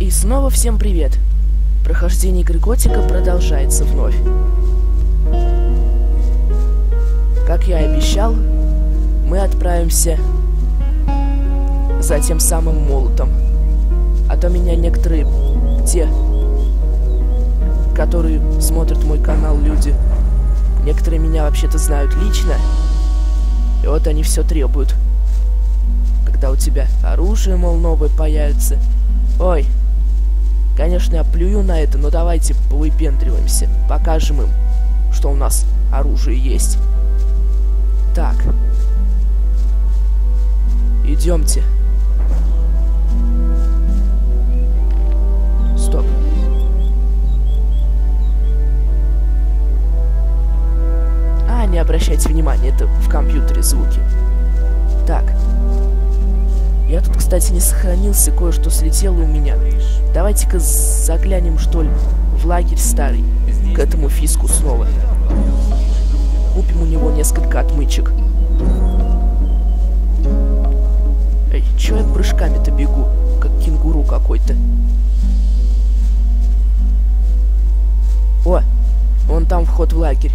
И снова всем привет! Прохождение игры Котика продолжается вновь. Как я и обещал, мы отправимся за тем самым молотом. А то меня некоторые, те, которые смотрят мой канал люди, некоторые меня вообще-то знают лично. И вот они все требуют. Когда у тебя оружие, мол, новое появится. Ой, конечно, я плюю на это, но давайте повыпендриваемся. Покажем им, что у нас оружие есть. Так. Идемте. Стоп. А, не обращайте внимания, это в компьютере звуки. Так. Я тут, кстати, не сохранился, кое-что слетело у меня. Давайте-ка заглянем, что ли, в лагерь старый, к этому фиску снова. Купим у него несколько отмычек. Эй, чё я прыжками-то бегу, как кенгуру какой-то? О, вон там вход в лагерь.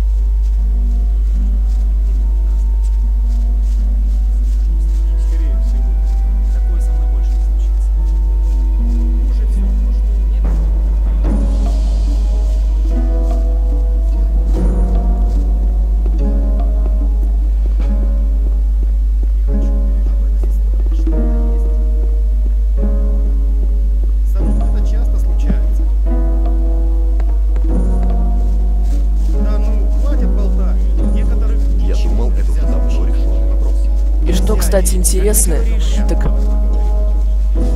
Интересно, так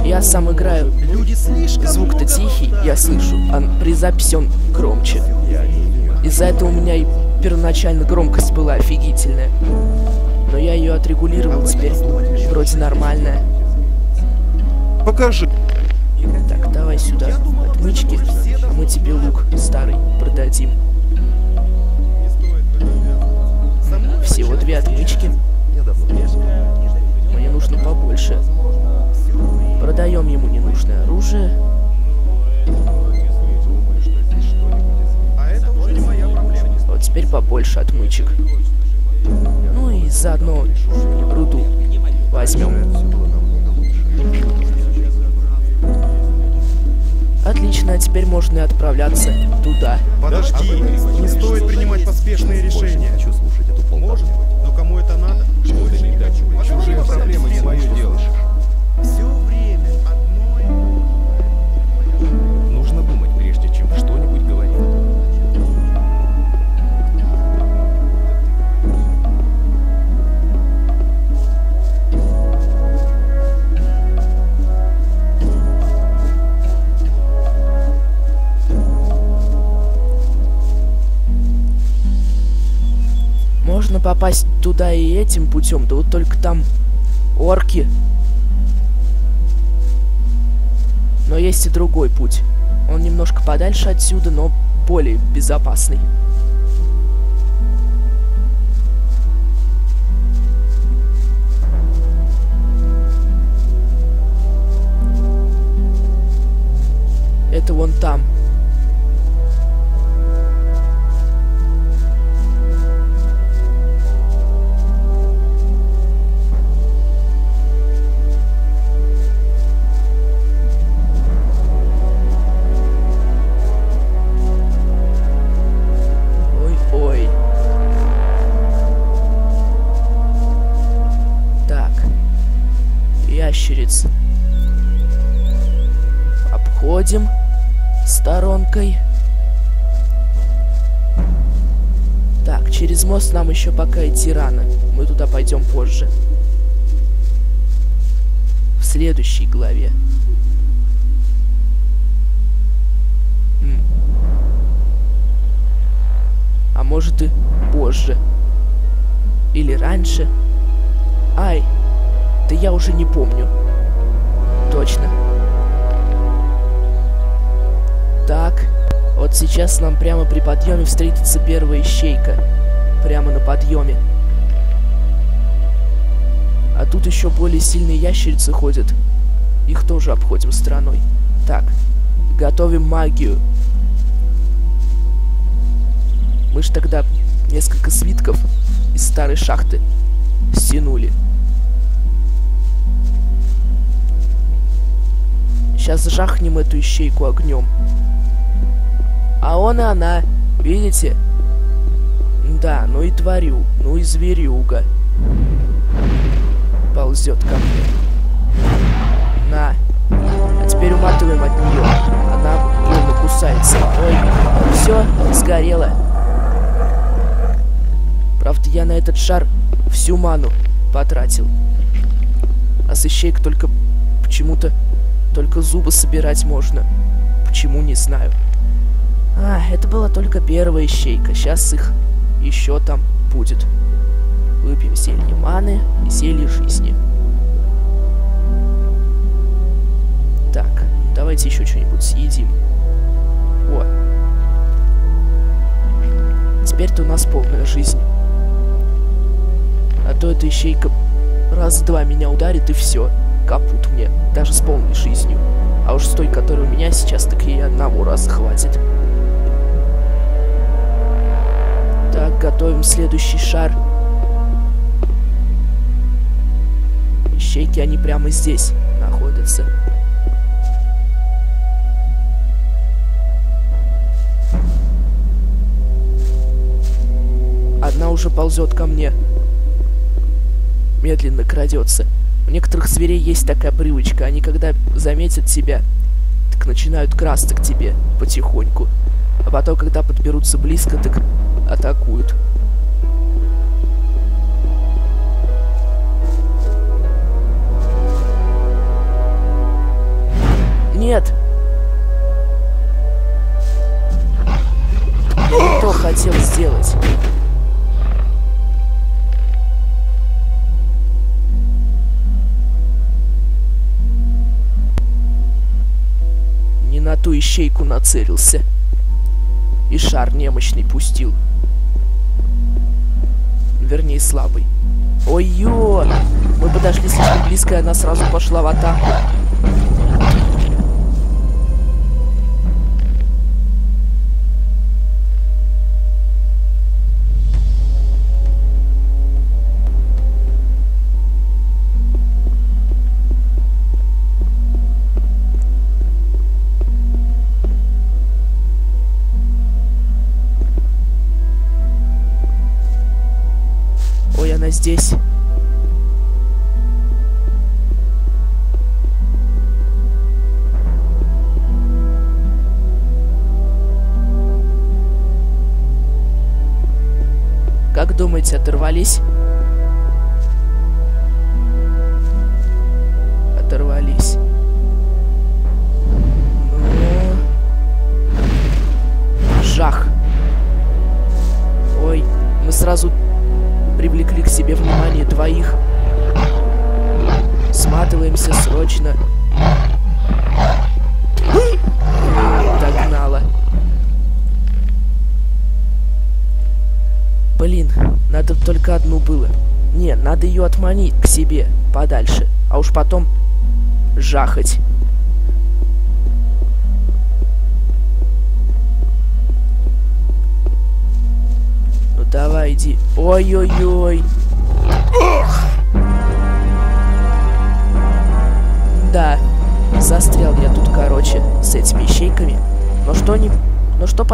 я сам играю. Люди слишком Звук-то тихий, я слышу, а при записи он громче. Из-за этого у меня и первоначально громкость была офигительная. Но я ее отрегулировал теперь. Вроде нормальная. Покажи. Так, давай сюда отмычки. Мы тебе лук старый продадим. Всего две отмычки. Нужно побольше. Продаем ему ненужное оружие. Вот теперь побольше отмычек. Ну и заодно руду возьмем. Отлично, а теперь можно и отправляться туда. Подожди, не стоит принимать поспешные решения. Попасть туда и этим путем, да вот только там орки. Но есть и другой путь. Он немножко подальше отсюда, но более безопасный. Это вон там. Может и позже. Или раньше. Ай, да я уже не помню. Точно. Так, вот сейчас нам прямо при подъеме встретится первая ищейка. Прямо на подъеме. А тут еще более сильные ящерицы ходят. Их тоже обходим стороной. Так, готовим магию. Мы ж тогда несколько свитков из старой шахты стянули. Сейчас жахнем эту ищейку огнем. А он и она, видите? Да, ну и тварю, ну и зверюга. Ползет ко мне. На. А теперь уматываем от нее. Она больно кусается. Ой, все, сгорело. Правда, я на этот шар всю ману потратил. А с только почему-то только зубы собирать можно. Почему, не знаю. А, это была только первая ищейка. Сейчас их еще там будет. Выпьем зелье маны и зелье жизни. Так, давайте еще что-нибудь съедим. О. Теперь-то у нас полная жизнь. То эта ищейка раз-два меня ударит и все. Капут мне, даже с полной жизнью. А уж с той, которая у меня сейчас, так и одного раза хватит. Так, готовим следующий шар. Ищейки, они прямо здесь находятся. Одна уже ползет ко мне. Медленно крадется. У некоторых зверей есть такая привычка. Они когда заметят тебя, так начинают красться к тебе потихоньку. А потом, когда подберутся близко, так атакуют. Нет! Что хотел сделать? Ищейку нацелился. И шар немощный пустил. Вернее, слабый. Ой-ё! Мы подошли слишком близко, и она сразу пошла в атаку. Она здесь. Как думаете? Оторвались.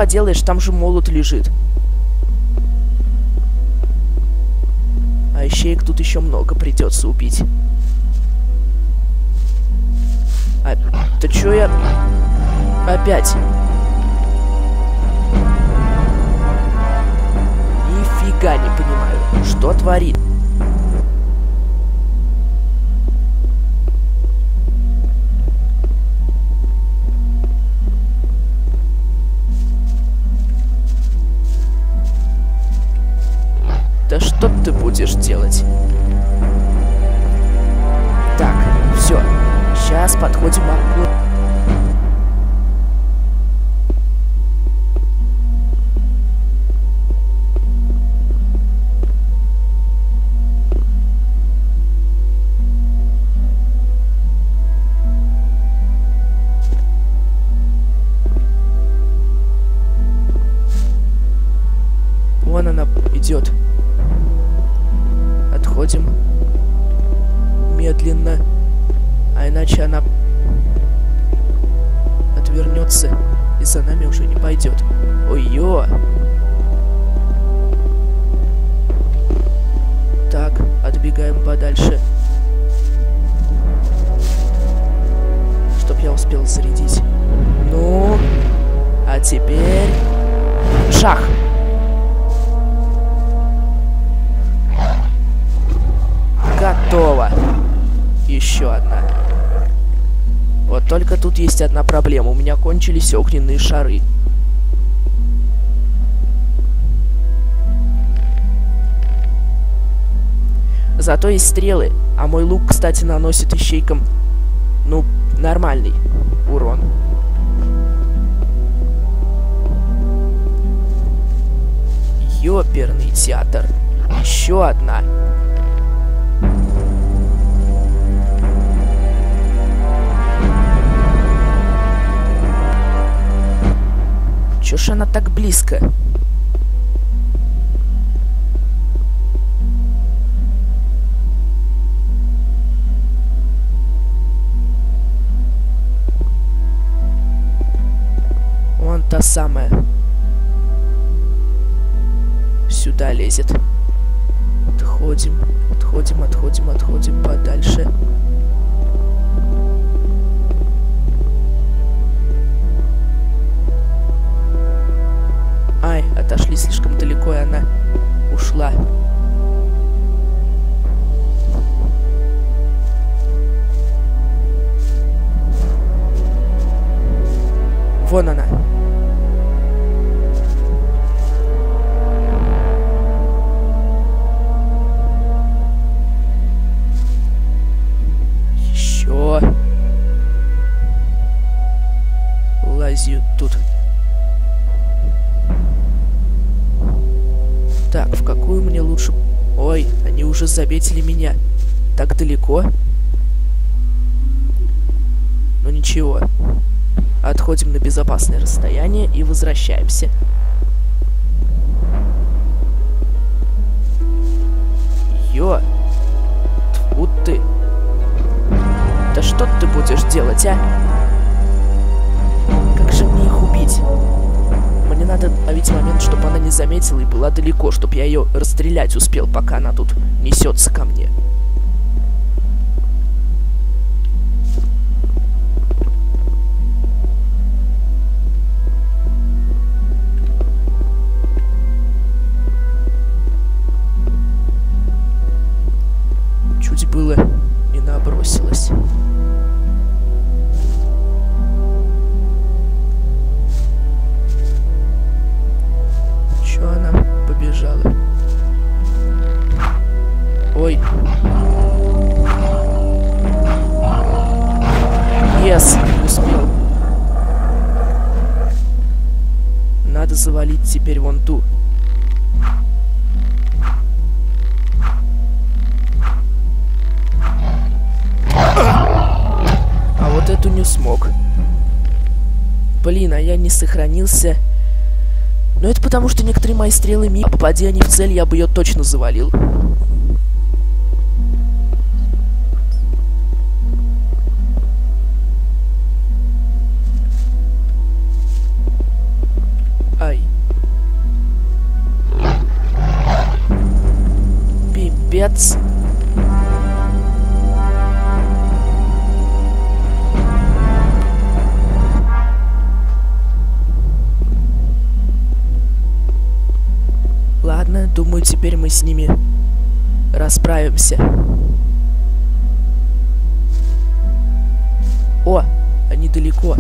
Поделаешь, там же молот лежит. А ищеек тут еще много придется убить. А, да чё я... Опять? Нифига не понимаю, что творит. Да что ты будешь делать? Так, все. Сейчас подходим к только тут есть одна проблема. У меня кончились огненные шары. Зато есть стрелы, а мой лук, кстати, наносит ищейкам, ну, нормальный урон. Ёперный театр. Еще одна. Чё ж она так близко? Вон та самая. Сюда лезет. Отходим, отходим, отходим, отходим подальше. Отошли слишком далеко, и она ушла. Вон она. Еще. Лазью тут. Так, в какую мне лучше... Ой, они уже заметили меня. Так далеко? Ну ничего. Отходим на безопасное расстояние и возвращаемся. Ё! Тьфу ты! Да что ты будешь делать, а? Мне надо ловить момент, чтобы она не заметила и была далеко, чтобы я ее расстрелять успел, пока она тут несется ко мне. Сохранился. Но это потому, что некоторые мои стрелы ми... А попади они в цель, я бы ее точно завалил. Ай. Пипец. С ними расправимся. О, они далеко.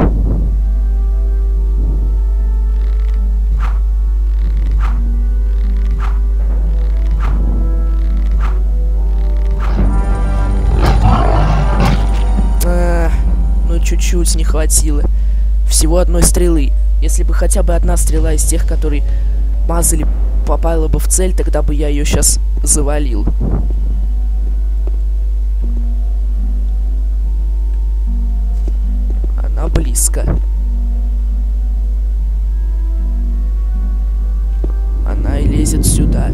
А, ну чуть-чуть не хватило. Всего одной стрелы. Если бы хотя бы одна стрела из тех, которые мазали, попала бы в цель, тогда бы я ее сейчас завалил. Она близко. Она и лезет сюда.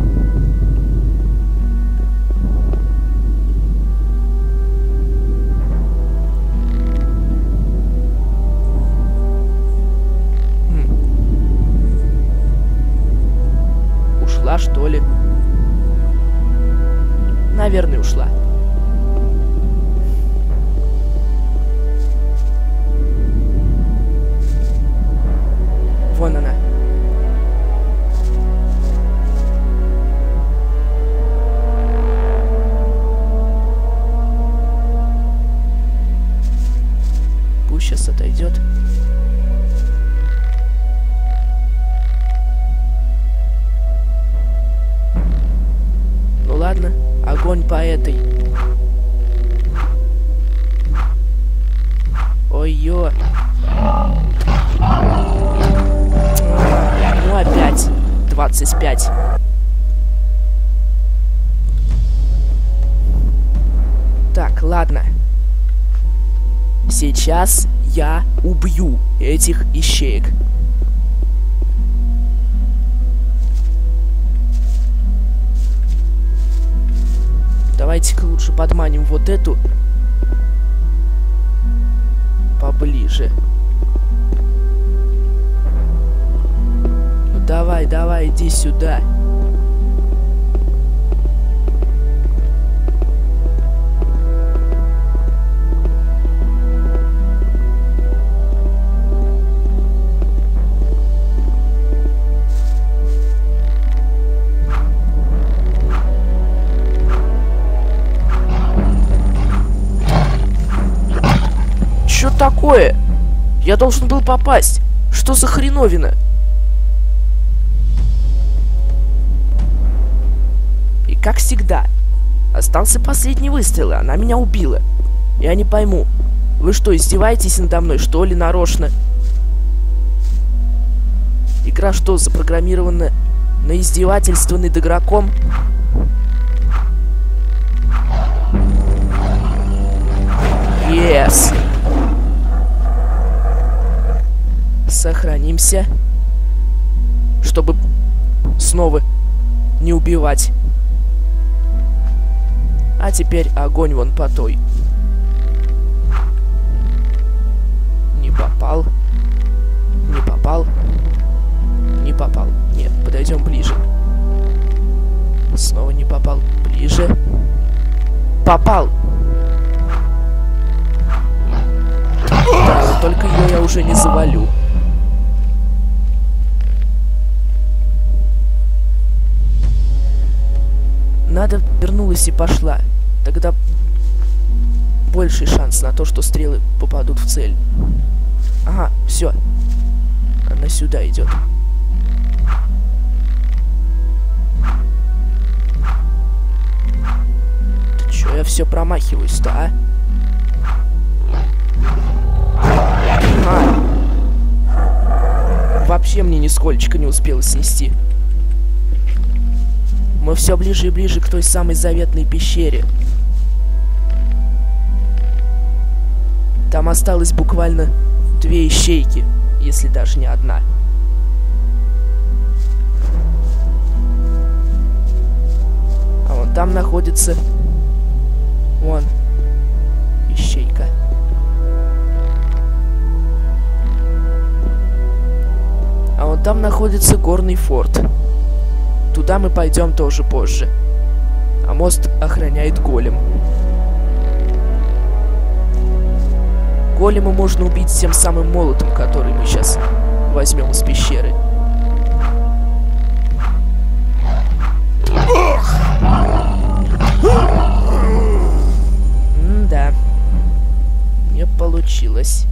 Что ли? Наверное, ушла. Вон она. Такое? Я должен был попасть. Что за хреновина? И как всегда, остался последний выстрел, и она меня убила. Я не пойму, вы что, издеваетесь надо мной, что ли, нарочно? Игра что, запрограммирована на издевательство над игроком? Yes! Сохранимся. Чтобы снова не убивать. А теперь огонь вон по той. Не попал. Не попал. Не попал. Нет, подойдем ближе. Снова не попал. Ближе. Попал. Да, но только ее я уже не завалю. Надо вернулась и пошла. Тогда больший шанс на то, что стрелы попадут в цель. Ага, все. Она сюда идет. Да чё я все промахиваюсь-то, а? Ага. Вообще мне нисколько не успела снести. Мы все ближе и ближе к той самой заветной пещере. Там осталось буквально две ищейки, если даже не одна. А вон там находится... Вон. Ищейка. А вон там находится горный форт. Туда мы пойдем тоже позже. А мост охраняет голем. Голема можно убить тем самым молотом, который мы сейчас возьмем из пещеры. да Не получилось.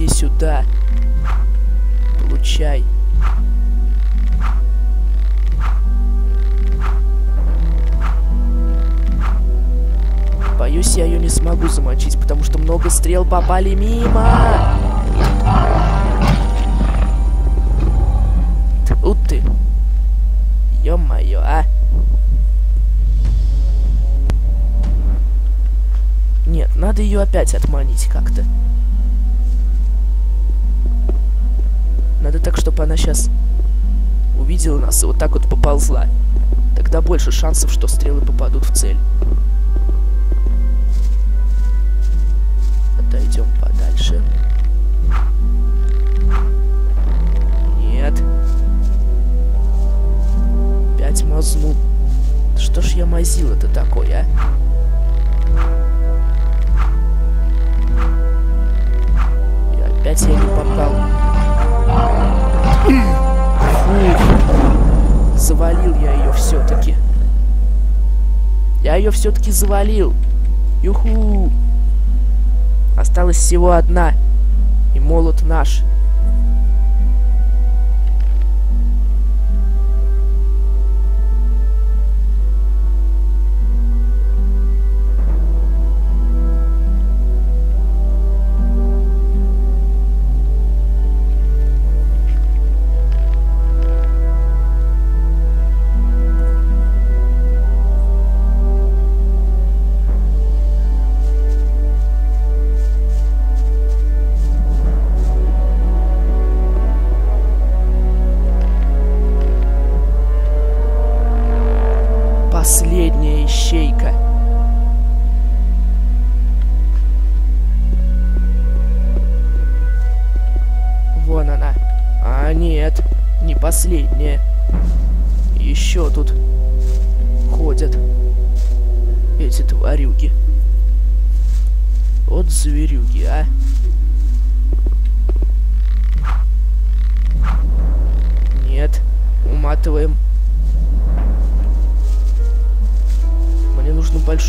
Иди сюда. Получай. Боюсь, я ее не смогу замочить, потому что много стрел попали мимо. Тут ты. Ё-моё, а. Нет, надо ее опять отманить как-то. Надо так, чтобы она сейчас увидела нас и вот так вот поползла. Тогда больше шансов, что стрелы попадут в цель. Отойдем подальше. Нет. Опять мазнул. Что ж я мазил-то такой, а? И опять я не попал. Фух. Завалил я ее все-таки. Я ее все-таки завалил. Юху. Осталась всего одна. И молот наш.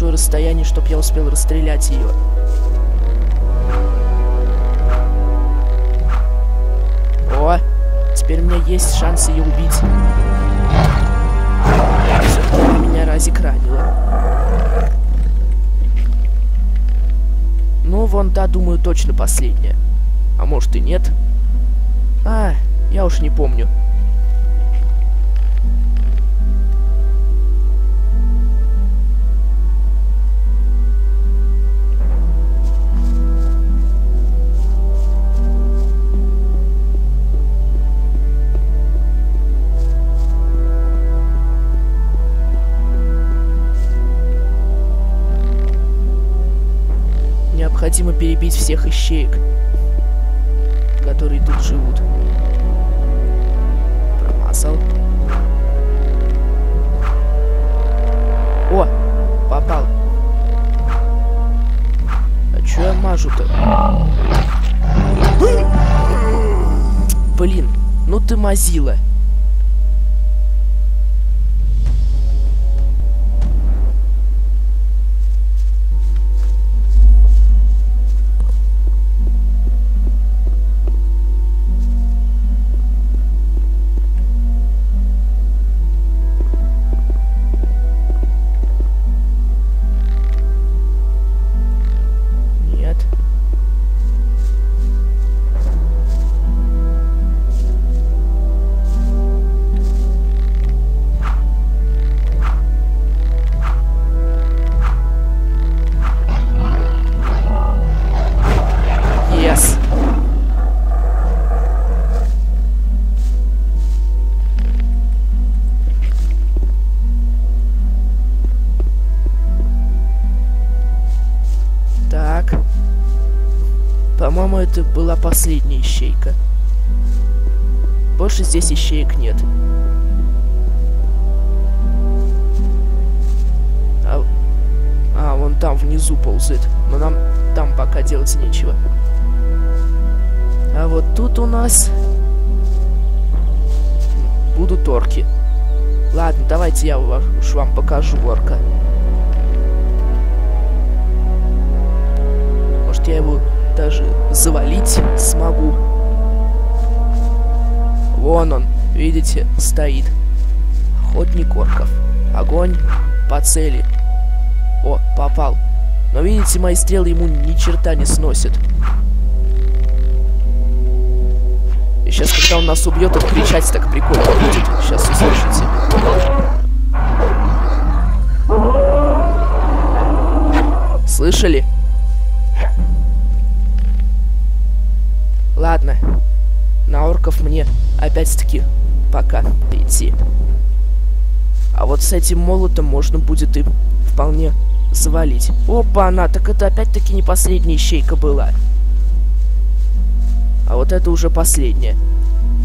Большое расстояние, чтобы я успел расстрелять ее. О, теперь у меня есть шанс ее убить. Она меня разик ранила. Ну, вон та, думаю, точно последняя. А может и нет. А, я уж не помню. Необходимо перебить всех ищеек, которые тут живут. Промазал. О, попал. А чё я мажу-то? Блин, ну ты мазила. Была последняя ищейка. Больше здесь ищеек нет. А, а, вон там внизу ползает. Но нам там пока делать нечего. А вот тут у нас будут орки. Ладно, давайте я уж вам покажу орка. Может, я его даже завалить смогу. Вон он, видите, стоит. Охотник орков. Огонь по цели. О, попал. Но видите, мои стрелы ему ни черта не сносят. И сейчас, когда он нас убьет, он кричать так прикольно будет. Сейчас услышите. Слышали? Ладно. на орков мне опять-таки пока идти. А вот с этим молотом можно будет и вполне завалить. Опа, она, так это опять-таки не последняя ищейка была. А вот это уже последняя.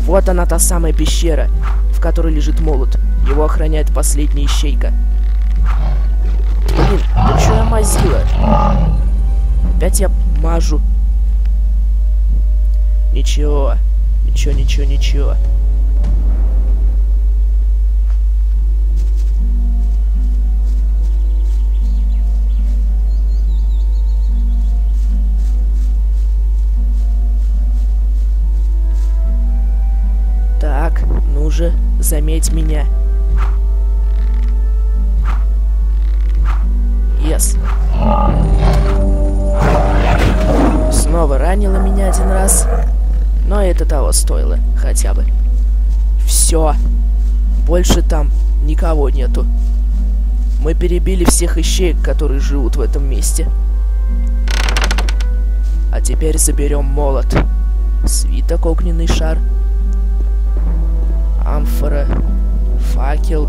Вот она, та самая пещера, в которой лежит молот. Его охраняет последняя ищейка. Блин, ну что я мазила? Опять я мажу. Ничего. Ничего, ничего, ничего. Так, ну же, заметь меня. Yes. Снова ранила меня один раз. Но это того стоило, хотя бы. Все. Больше там никого нету. Мы перебили всех ищеек, которые живут в этом месте. А теперь заберем молот. Свиток, огненный шар. Амфора. Факел.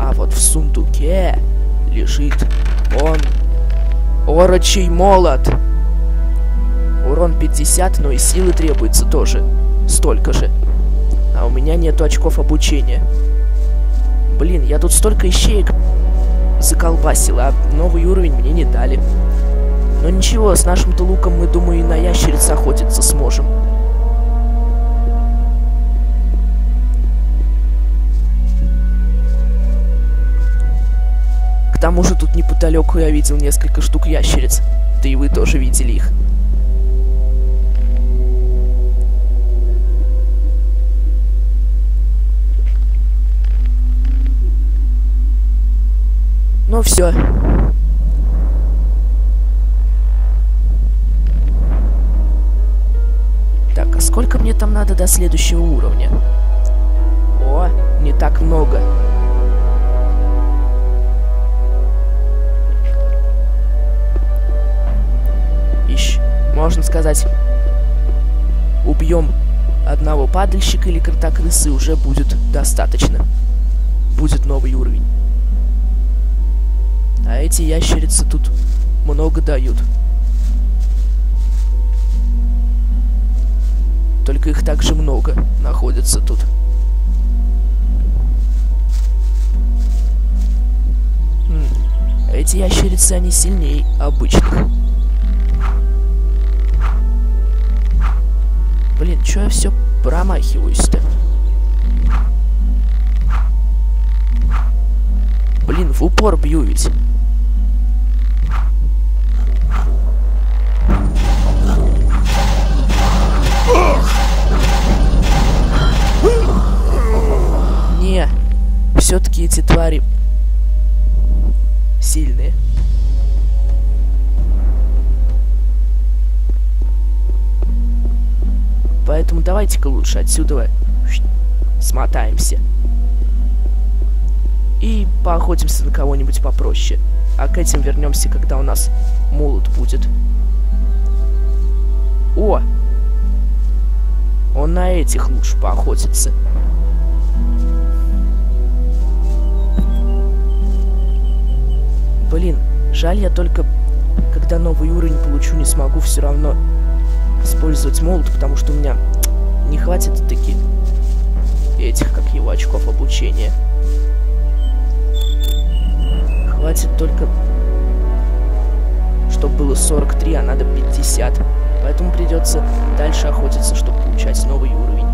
А вот в сундуке лежит он. Орочий молот. Урон 50, но и силы требуется тоже. Столько же. А у меня нету очков обучения. Блин, я тут столько ищеек заколбасил, а новый уровень мне не дали. Но ничего, с нашим-то луком мы, думаю, и на ящериц охотиться сможем. К тому же тут неподалеку я видел несколько штук ящериц. Да и вы тоже видели их. Ну все. Так, а сколько мне там надо до следующего уровня? О, не так много. Ищ, можно сказать, убьем одного падальщика или кротокрысы уже будет достаточно. Будет новый уровень. А эти ящерицы тут много дают. Только их также много находится тут. Эти ящерицы, они сильнее обычных. Блин, чё я все промахиваюсь-то? Блин, в упор бью ведь. Не, все-таки эти твари сильные. Поэтому давайте-ка лучше отсюда смотаемся. И поохотимся на кого-нибудь попроще. А к этим вернемся, когда у нас молот будет. О! Он на этих лучше поохотится. Блин, жаль я только, когда новый уровень получу, не смогу все равно использовать молот, потому что у меня не хватит таки этих, как его, очков обучения. Хватит только, чтобы было 43, а надо 50. Поэтому придется дальше охотиться, чтобы получать новый уровень.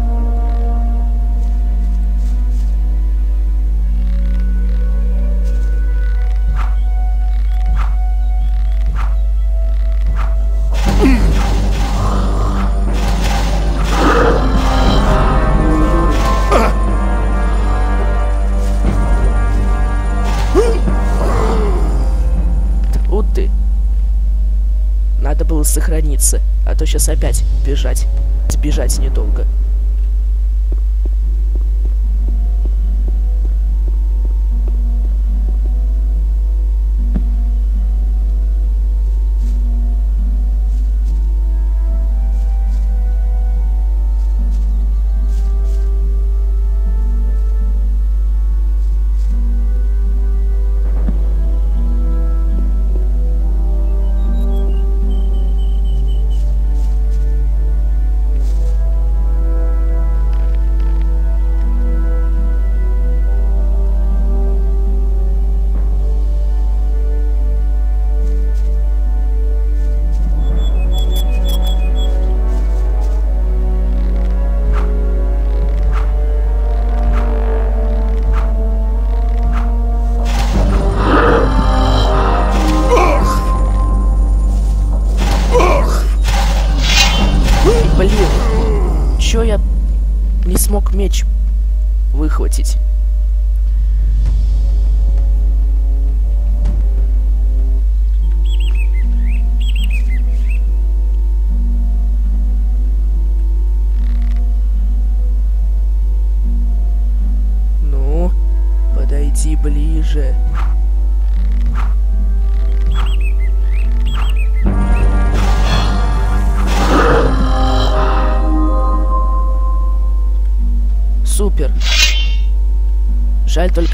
Сохраниться, а то сейчас опять бежать. Сбежать недолго.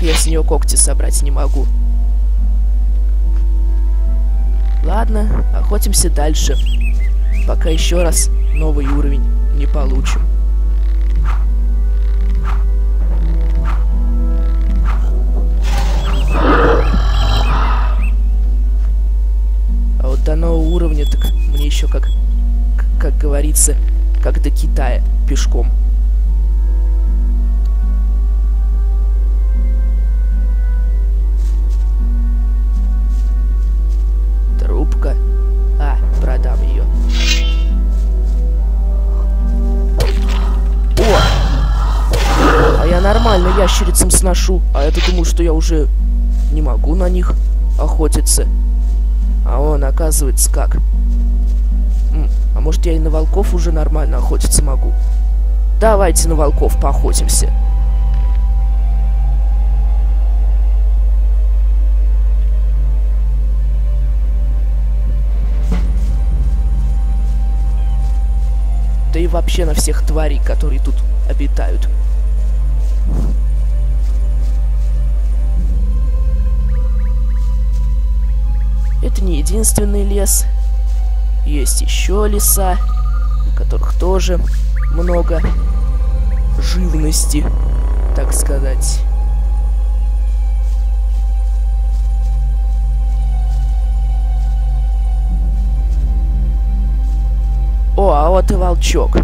Я с нее когти собрать не могу. Ладно, охотимся дальше. Пока еще раз новый уровень не получим. А вот до нового уровня так мне еще как, как говорится, как до Китая пешком. Ящерицам сношу. А я-то думал, что я уже не могу на них охотиться. А он, оказывается, как. А может, я и на волков уже нормально охотиться могу? Давайте на волков поохотимся. Да и вообще на всех тварей, которые тут обитают. Это не единственный лес. Есть еще леса, в которых тоже много живности, так сказать. О, а вот и волчок.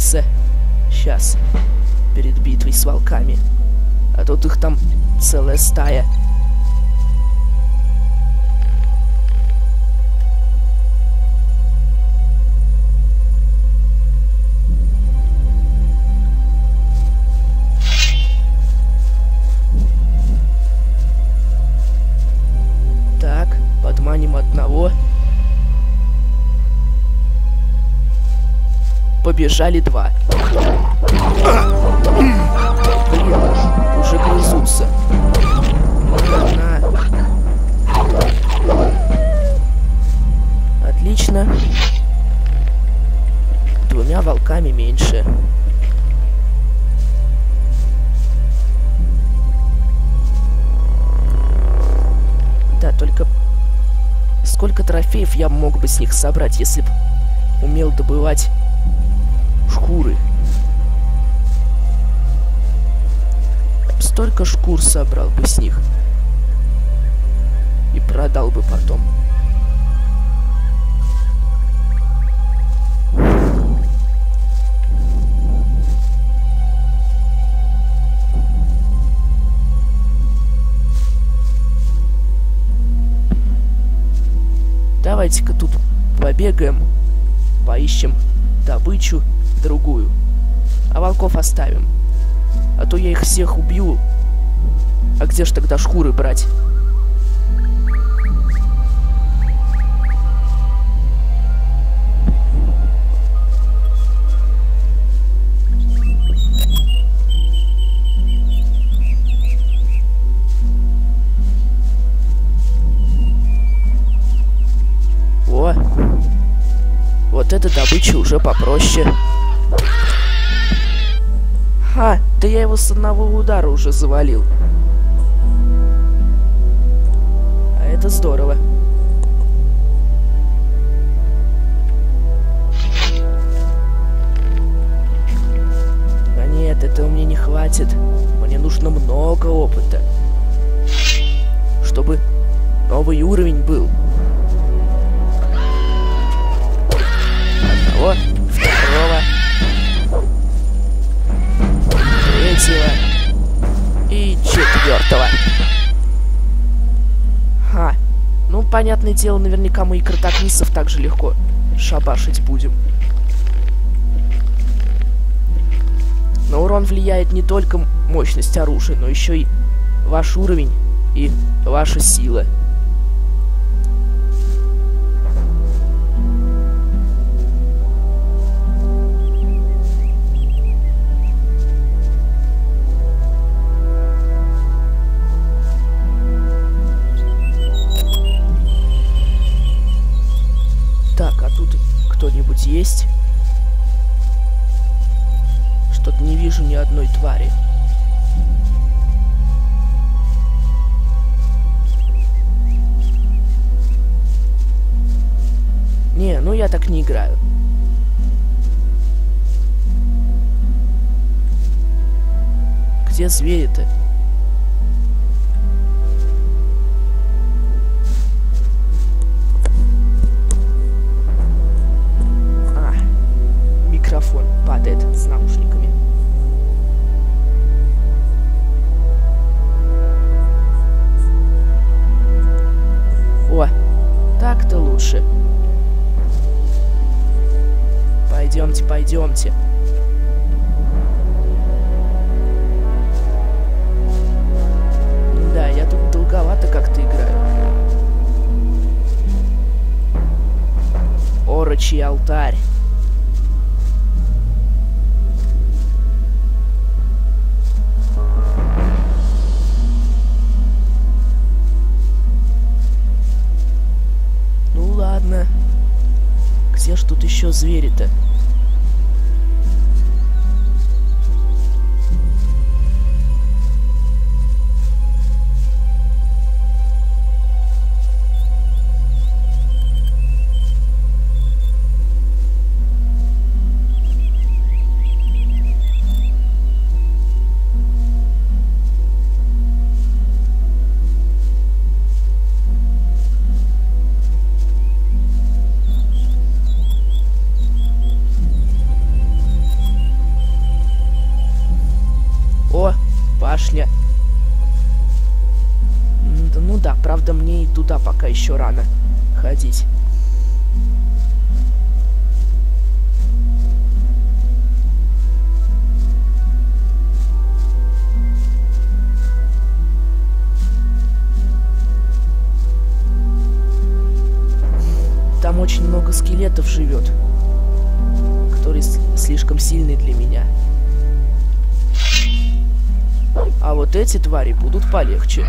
Сохраниться. Сейчас, перед битвой с волками. А тут их там целая стая. Побежали два. Блин, уже грызутся. Отлично. Двумя волками меньше. Да, только сколько трофеев я мог бы с них собрать, если бы умел добывать шкуры. Столько шкур собрал бы с них. И продал бы потом. Давайте-ка тут побегаем, поищем добычу другую. А волков оставим. А то я их всех убью. А где ж тогда шкуры брать? Вот эта добыча уже попроще. Ха, да я его с одного удара уже завалил. А это здорово. хватит. Мне нужно много опыта. Чтобы новый уровень был. Одного, третьего и четвертого. Ха. Ну, понятное дело, наверняка мы и кротокнисов так же легко шабашить будем. На урон влияет не только мощность оружия, но еще и ваш уровень и ваша сила. Где Где ж тут еще звери-то? Еще рано ходить. Там очень много скелетов живет, которые слишком сильны для меня. А вот эти твари будут полегче.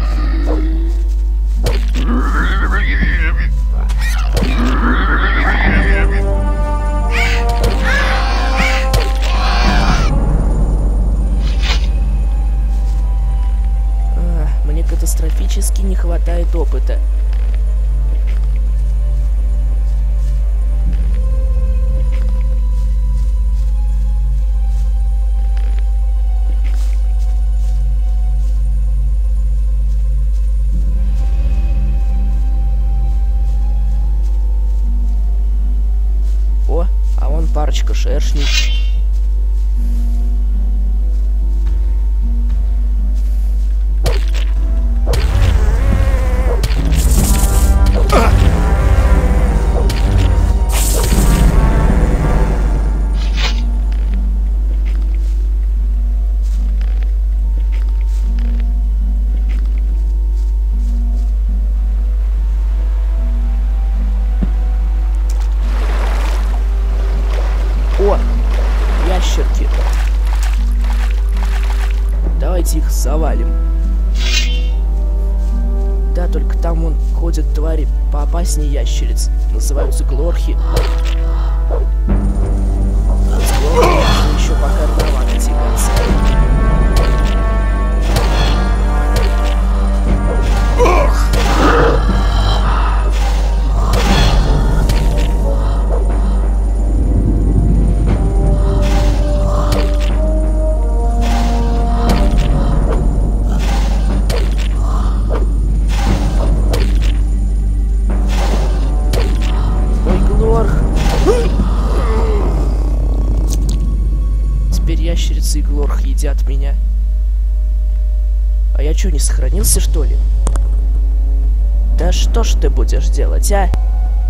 Парочка шершней. Поопаснее ящериц. Называются глорхи. Альфонс и Глорх едят меня. А я что, не сохранился, что ли? Да что ж ты будешь делать, а?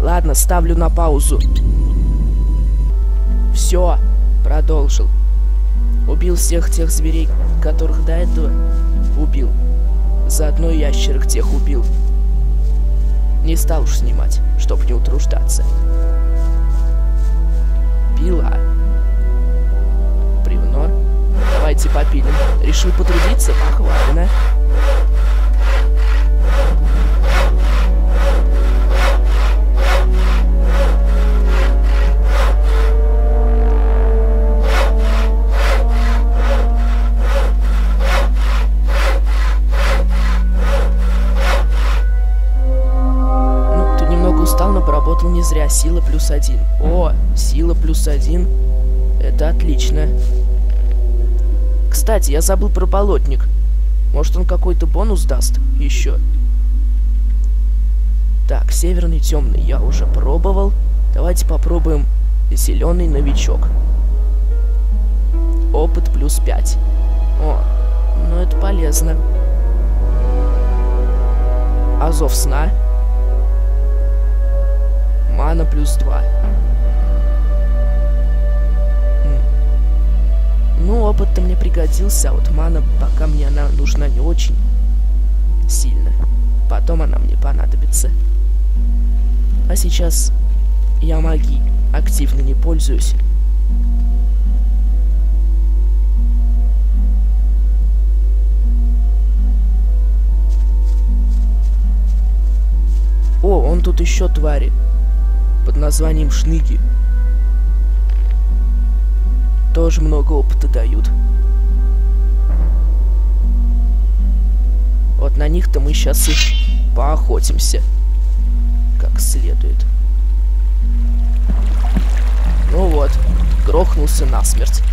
Ладно, ставлю на паузу. Все, продолжил. Убил всех тех зверей, которых до этого убил. Заодно ящерок тех убил. Не стал уж снимать, чтоб не утруждаться. Пила. Давайте попилим. Решил потрудиться? Похвально. Ну, поработал не зря. Сила плюс один. О, сила плюс один. Это отлично. Кстати, я забыл про болотник. Может, он какой-то бонус даст еще? Так, северный темный я уже пробовал. Давайте попробуем зеленый новичок. Опыт плюс 5. О, ну это полезно. Азов сна. Мана плюс 2. Ну, опыт-то мне пригодился, а вот мана пока мне она нужна не очень сильно. Потом она мне понадобится. А сейчас я магией активно не пользуюсь. О, он тут еще твари. Под названием шныги. Тоже много опыта дают. Вот на них-то мы сейчас и поохотимся. Как следует. Ну вот, грохнулся насмерть.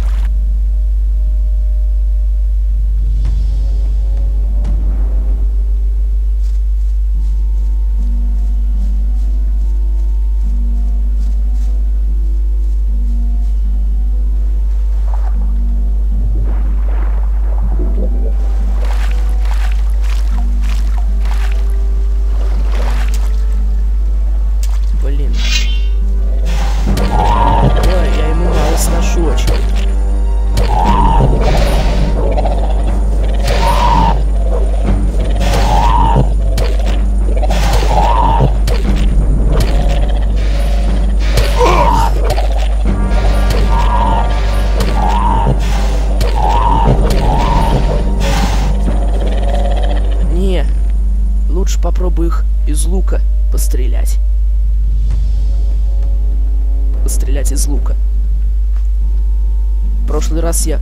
Лучше попробую их из лука пострелять пострелять из лука. В прошлый раз я,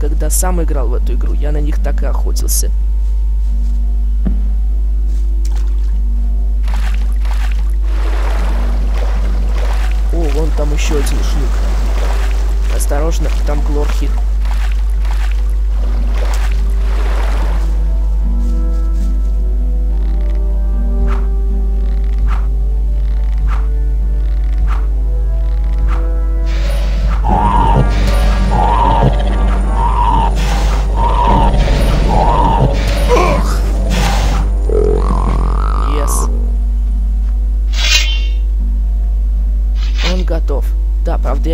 когда сам играл в эту игру, я на них так и охотился. О, вон там еще один шнук. Осторожно, там глорхи.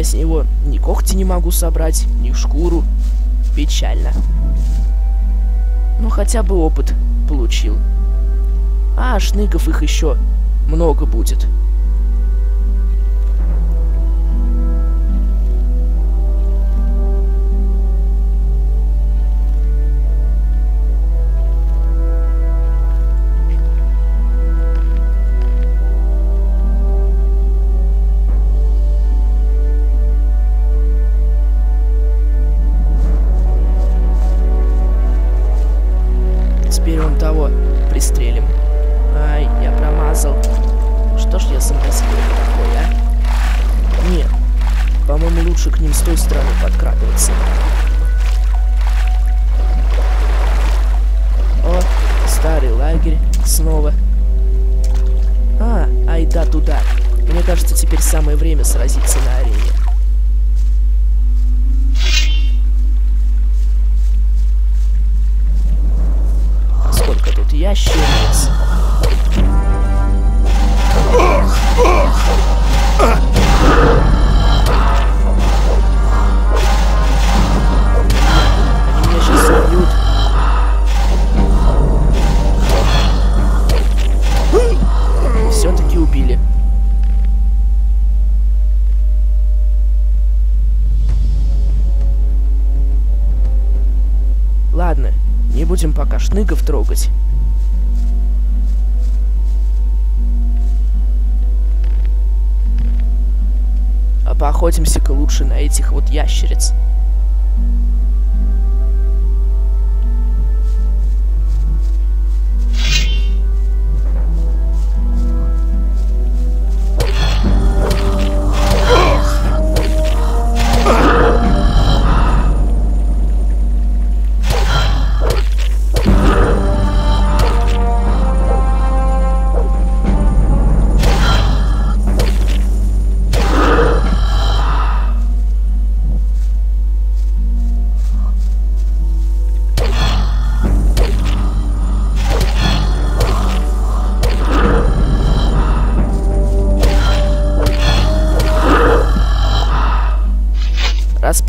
С него ни когти не могу собрать, ни шкуру. Печально. Ну, хотя бы опыт получил. А, шныгов их еще много будет. Лучше к ним с той стороны подкрадываться. О, старый лагерь снова. А, айда туда. Мне кажется, теперь самое время сразиться на арене. Шныгов трогать. А поохотимся-ка лучше на этих вот ящериц.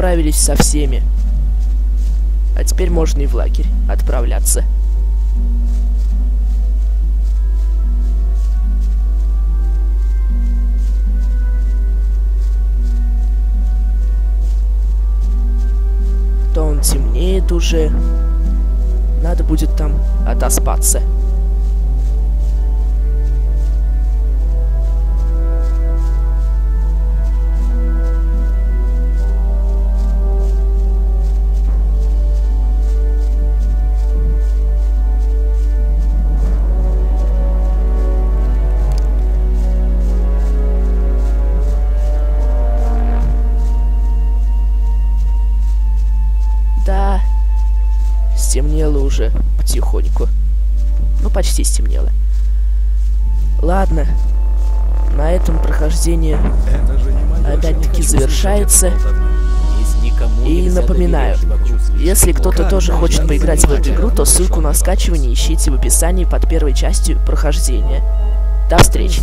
Расправились со всеми. А теперь можно и в лагерь отправляться. То он темнеет уже. Надо будет там отоспаться. Завершается. И напоминаю, если кто-то тоже хочет поиграть в эту игру, то ссылку на скачивание ищите в описании под первой частью прохождения. До встречи!